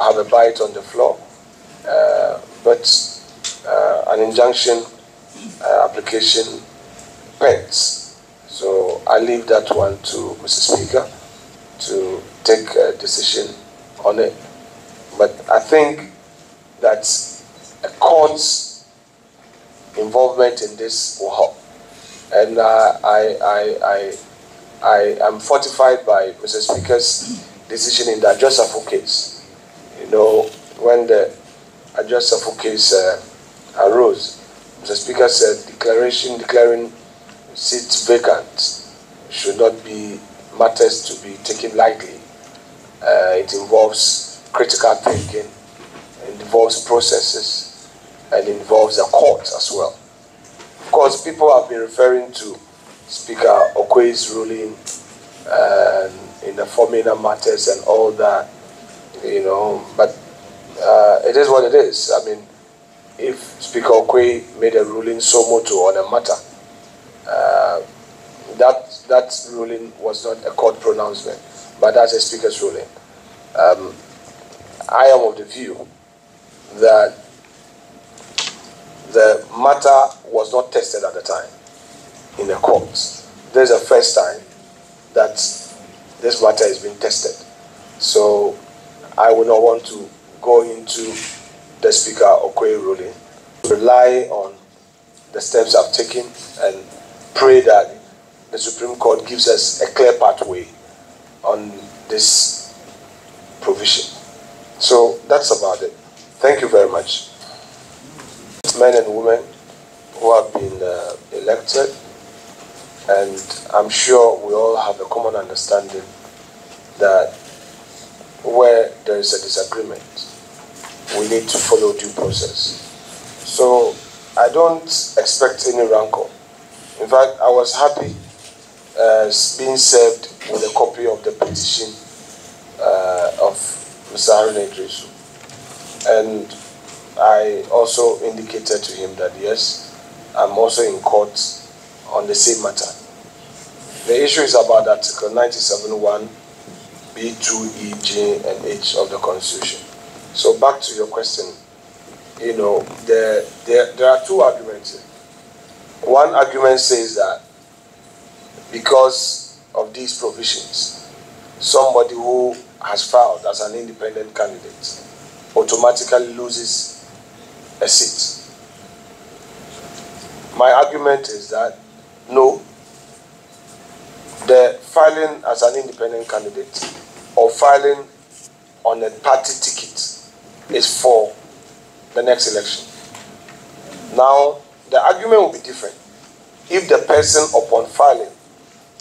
have a bite on the floor, uh, but uh, an injunction uh, application pens. So I leave that one to Mr. Speaker to take a decision on it. But I think that a court's involvement in this will help. And I, I, I, I am fortified by Mr. Speaker's decision in the Adjustable case. You know, when the Adjustable case uh, arose, the Speaker said declaration declaring seats vacant should not be matters to be taken lightly. Uh, it involves critical thinking, it involves processes, and involves the court as well. Of course, people have been referring to Speaker Oquaye's ruling uh, in the formula matters and all that, you know, but uh, it is what it is. I mean, if Speaker Oquaye made a ruling suo motu on a matter, uh, that that ruling was not a court pronouncement, but that's a speaker's ruling. Um, I am of the view that the matter was not tested at the time in the courts. This is the first time that this matter is being tested. So I would not want to go into the Speaker Oquaye ruling. Rely on the steps I've taken and pray that the Supreme Court gives us a clear pathway on this provision. So that's about it. Thank you very much. Men and women who have been uh, elected, and I'm sure we all have a common understanding that where there is a disagreement, we need to follow due process. So I don't expect any rancor. In fact, I was happy uh, being served with a copy of the petition uh, of Mr. Haruna Iddrisu. And I also indicated to him that yes, I'm also in court on the same matter. The issue is about Article 97.1, B2, E, J, and H of the Constitution. So back to your question, you know, there, there, there are two arguments. One argument says that because of these provisions, somebody who has filed as an independent candidate automatically loses a seat. My argument is that no, the filing as an independent candidate or filing on a party ticket is for the next election. Now, the argument will be different. If the person upon filing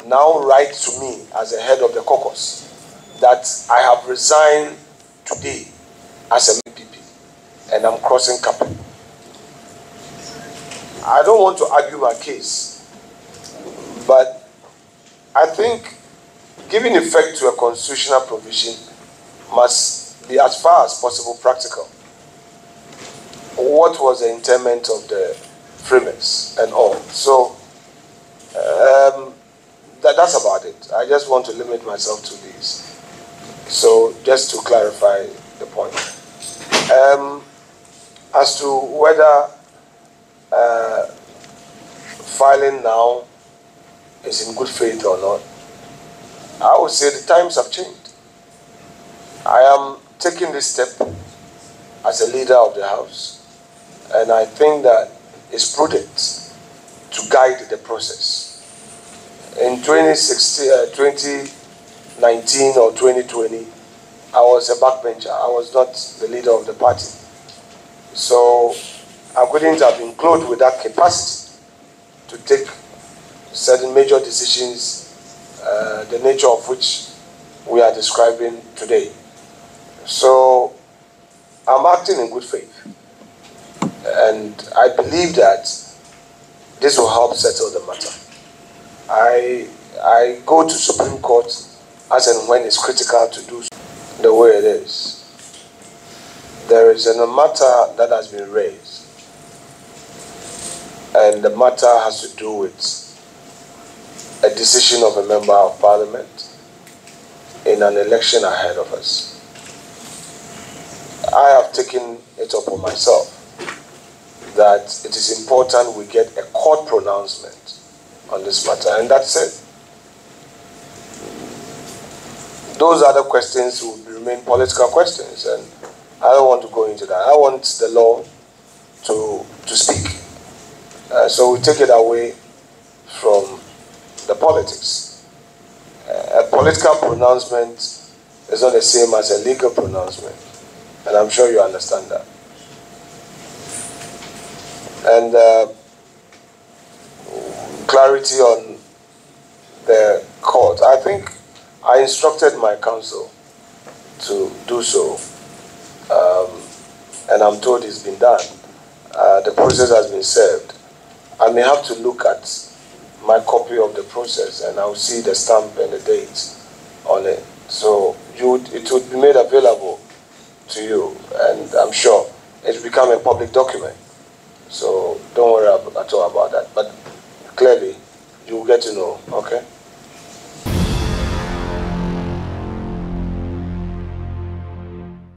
now writes to me as the head of the caucus that I have resigned today as a MPP and I'm crossing carpet. I don't want to argue my case, but I think giving effect to a constitutional provision must be as far as possible practical. What was the intent of the framers and all? So um, that, that's about it. I just want to limit myself to these. So just to clarify the point. Um, as to whether uh, filing now is in good faith or not, I would say the times have changed. I am taking this step as a leader of the House, and I think that it's prudent to guide the process. In 2016, uh, 2019 or 2020, I was a backbencher. I was not the leader of the party. So I couldn't have been clothed with that capacity to take certain major decisions, uh, the nature of which we are describing today. So I'm acting in good faith. And I believe that this will help settle the matter. I, I go to Supreme Court as and when it's critical to do the way it is. There is a matter that has been raised, and the matter has to do with decision of a member of parliament in an election ahead of us. I have taken it upon myself that it is important we get a court pronouncement on this matter, and that's it. Those other questions will remain political questions, and I don't want to go into that. I want the law to to speak. Uh, so we take it away from the politics. Uh, a political pronouncement is not the same as a legal pronouncement, and I'm sure you understand that. And uh, clarity on the court. I think I instructed my counsel to do so, um, and I'm told it's been done. Uh, the process has been served. I may have to look at my copy of the process and I'll see the stamp and the date on it. So you would, it would be made available to you, and I'm sure it's become a public document. So don't worry at all about that. But clearly, you will get to know, okay?